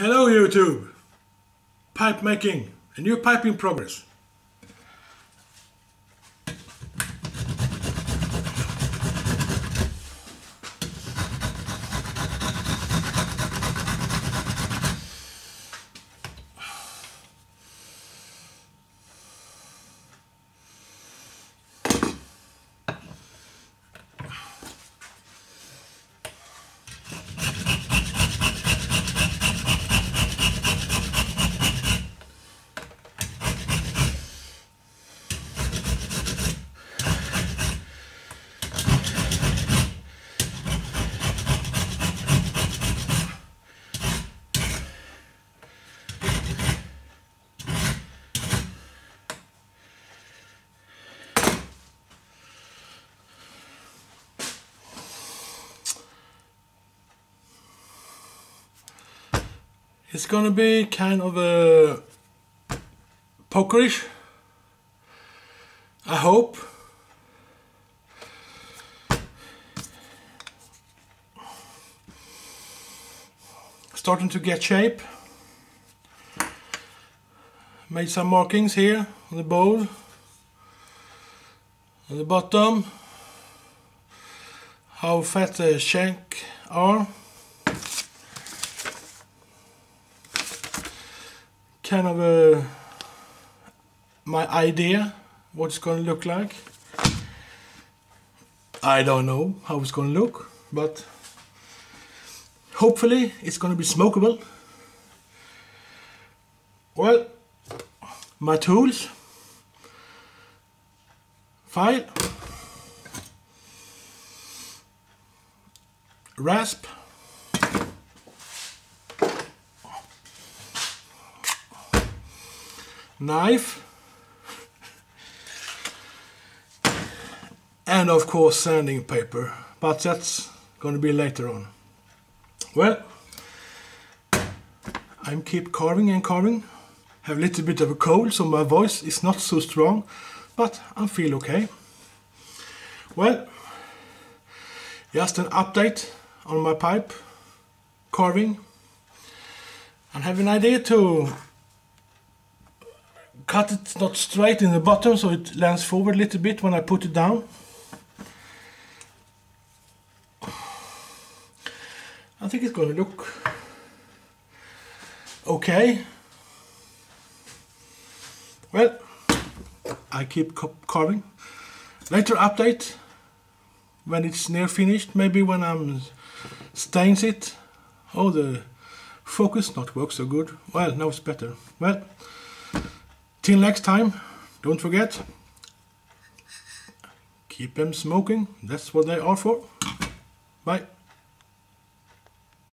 Hello YouTube! Pipe making, a new pipe in progress. It's gonna be kind of a pokerish. I hope. Starting to get shape. Made some markings here on the bowl. On the bottom. How fat the shank are. Kind of a, my idea what it's to look like. I don't know how it's to look, but hopefully it's to be smokable. Well, my tools, file, rasp, knife. And of course sanding paper. But that's going to be later on. Well I'm keep carving and carving. Have a little bit of a cold so my voice is not so strong but I feel okay. Well just an update on my pipe carving. And have an idea to cut it not straight in the bottom so it lands forward a little bit when I put it down. I think it's going to look okay. Well, I keep carving. Later update when it's near finished, maybe when I'm stains it. Oh, the focus not work so good. Well, now it's better. Well, Till next time, don't forget, keep them smoking, that's what they are for. Bye.